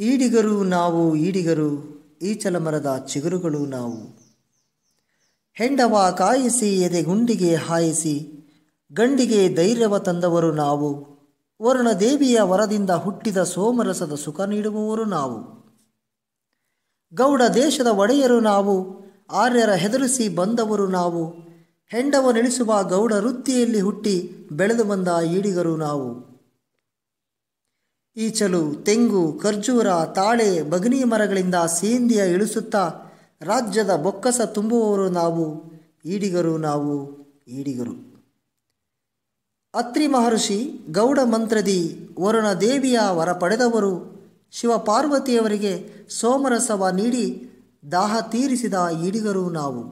ಈಡಿಗರು ನಾವು ಈಡಿಗರು, ಈಚಲ ಮರದ ಚಿಗುರುಗಳು ನಾವು. ಹೆಂಡವ ಕಾಯಿಸಿ ಎದೆಗುಂಡಿಗೆ ಹಾಯಿಸಿ, ಗಂಡಿಗೆ ಧೈರ್ಯವ ತಂದವರು ನಾವು. ವರುಣ ದೇವಿಯ ವರದಿಂದ ಹುಟ್ಟಿದ ಸೋಮರಸದ ಸುಖ ನೀಡುವವರು ನಾವು. ಗೌಡ ದೇಶದ ಒಡೆಯರು ನಾವು, ಆರ್ಯರ ಹೆದರಿಸಿ ಬಂದವರು ನಾವು. ಹೆಂಡವ ನೆಲೆಸುವ ಗೌಡ ವೃತ್ತಿಯಲ್ಲಿ ಹುಟ್ಟಿ ಬೆಳೆದು ಬಂದ ಈಡಿಗರು ನಾವು. ಈಚಲು ತೆಂಗು, ಖರ್ಜೂರ, ತಾಳೆ, ಬಗನಿ ಮರಗಳಿಂದ ಸೇಂದಿಯ ಇಳಿಸುತ್ತಾ ರಾಜ್ಯದ ಬೊಕ್ಕಸ ತುಂಬುವವರು ನಾವು, ಈಡಿಗರು ನಾವು, ಈಡಿಗರು. ಅತ್ರಿ ಮಹರ್ಷಿ ಗೌಡ ಮಂತ್ರದಿ ವರುಣ ದೇವಿಯ ವರ ಪಡೆದವರು ಶಿವಪಾರ್ವತಿಯವರಿಗೆ ಸೋಮರಸವ ನೀಡಿ ದಾಹ ತೀರಿಸಿದ ಈಡಿಗರು ನಾವು.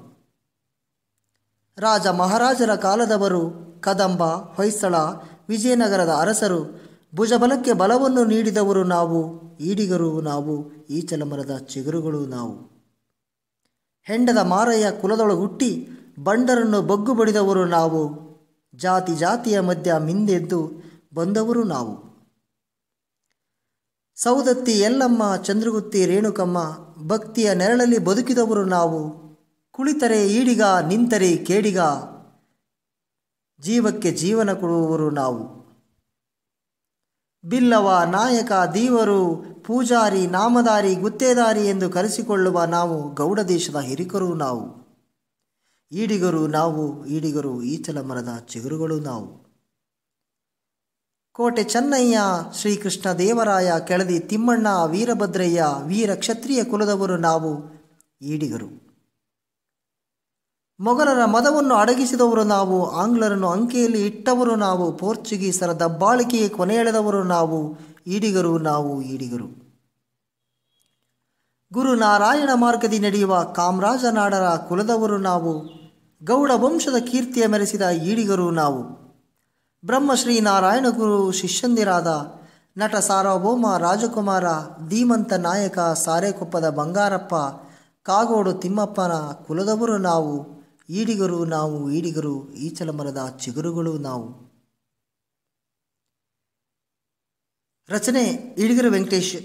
ರಾಜ ಮಹಾರಾಜರ ಕಾಲದವರು ಕದಂಬ, ಹೊಯ್ಸಳ, ವಿಜಯನಗರದ ಅರಸರು ಭುಜಬಲಕ್ಕೆ ಬಲವನ್ನು ನೀಡಿದವರು ನಾವು, ಈಡಿಗರು ನಾವು ಈಚಲ ಮರದ ಚಿಗುರುಗಳು ನಾವು. ಹೆಂಡದ ಮಾರಯ್ಯ ಕುಲದೊಳಗುಟ್ಟಿ ಬಂಡರನ್ನು ಬಗ್ಗು ಬಡಿದವರು ನಾವು, ಜಾತಿ ಜಾತಿಯ ಮಧ್ಯ ಮಿಂದೆದ್ದು ಬಂದವರು ನಾವು. ಸೌದತ್ತಿ ಎಲ್ಲಮ್ಮ, ಚಂದ್ರಗುತ್ತಿ ರೇಣುಕಮ್ಮ, ಭಕ್ತಿಯ ನೆರಳಲ್ಲಿ ಬದುಕಿದವರು ನಾವು, ಕುಳಿತರೆ ಈಡಿಗ, ನಿಂತರೆ ಕೇಡಿಗ, ಜೀವಕ್ಕೆ ಜೀವನ ಕೊಡುವವರು ನಾವು. ಬಿಲ್ಲವ, ನಾಯಕ, ದೀವರು, ಪೂಜಾರಿ, ನಾಮದಾರಿ, ಗುತ್ತೇದಾರಿ ಎಂದು ಕರೆಸಿಕೊಳ್ಳುವ ನಾವು ಗೌಡ ದೇಶದ ಹಿರಿಕರು ನಾವು. ಈಡಿಗರು ನಾವು, ಈಡಿಗರು ಈಚಲ ಮರದ ಚಿಗುರುಗಳು ನಾವು. ಕೋಟೆ ಚೆನ್ನಯ್ಯ, ಶ್ರೀಕೃಷ್ಣ ದೇವರಾಯ, ಕೆಳದಿ ತಿಮ್ಮಣ್ಣ, ವೀರಭದ್ರಯ್ಯ, ವೀರ ಕ್ಷತ್ರಿಯ ಕುಲದವರು ನಾವು, ಈಡಿಗರು. ಮೊಘಲರ ಮದವನ್ನು ಅಡಗಿಸಿದವರು ನಾವು, ಆಂಗ್ಲರನ್ನು ಅಂಕೆಯಲ್ಲಿ ಇಟ್ಟವರು ನಾವು, ಪೋರ್ಚುಗೀಸರ ದಬ್ಬಾಳಿಕೆಗೆ ಕೊನೆಯೆಳೆದವರು ನಾವು, ಈಡಿಗರು ನಾವು, ಈಡಿಗರು. ಗುರು ನಾರಾಯಣ ಮಾರ್ಗದಿ ನಡೆಯುವ ಕಾಮರಾಜ ನಾಡರ ಕುಲದವರು ನಾವು, ಗೌಡ ವಂಶದ ಕೀರ್ತಿಯ ಮೆರೆಸಿದ ಈಡಿಗರು ನಾವು. ಬ್ರಹ್ಮಶ್ರೀ ನಾರಾಯಣ ಗುರು ಶಿಷ್ಯಂದಿರಾದ ನಟ ಸಾರ್ವಭೌಮ ರಾಜಕುಮಾರ ಧೀಮಂತ ನಾಯಕ ಸಾರೇಕೊಪ್ಪದ ಬಂಗಾರಪ್ಪ, ಕಾಗೋಡು ತಿಮ್ಮಪ್ಪನ ಕುಲದವರು ನಾವು. ಈಡಿಗರು ನಾವು, ಈಡಿಗರು ಈಚಲ ಮರದ ಚಿಗುರುಗಳು ನಾವು. ರಚನೆ, ಈಡಿಗರು ವೆಂಕಟೇಶ್.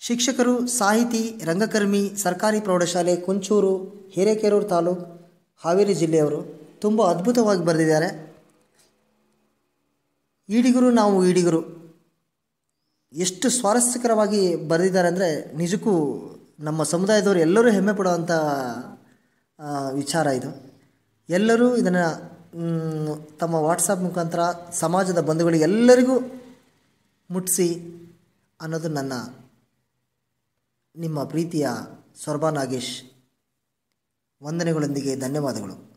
ಶಿಕ್ಷಕರು, ಸಾಹಿತಿ, ರಂಗಕರ್ಮಿ, ಸರ್ಕಾರಿ ಪ್ರೌಢಶಾಲೆ, ಕುಂಚೂರು, ಹಿರೇಕೆರೂರು ತಾಲೂಕು, ಹಾವೇರಿ ಜಿಲ್ಲೆಯವರು ತುಂಬ ಅದ್ಭುತವಾಗಿ ಬರೆದಿದ್ದಾರೆ. ಈಡಿಗರು ನಾವು, ಈಡಿಗರು. ಎಷ್ಟು ಸ್ವಾರಸ್ಯಕರವಾಗಿ ಬರೆದಿದ್ದಾರೆ ಅಂದರೆ ನಿಜಕ್ಕೂ ನಮ್ಮ ಸಮುದಾಯದವರು ಎಲ್ಲರೂ ಹೆಮ್ಮೆ ಪಡುವಂಥ ವಿಚಾರ ಇದು. ಎಲ್ಲರೂ ಇದನ್ನು ತಮ್ಮ ವಾಟ್ಸಪ್ ಮುಖಾಂತರ ಸಮಾಜದ ಬಂಧುಗಳಿಗೆ ಎಲ್ಲರಿಗೂ ಮುಟ್ಟಿಸಿ ಅನ್ನೋದು ನನ್ನ ನಿಮ್ಮ ಪ್ರೀತಿಯ ಸೊರ್ಬಾ ನಾಗೇಶ್. ವಂದನೆಗಳೊಂದಿಗೆ ಧನ್ಯವಾದಗಳು.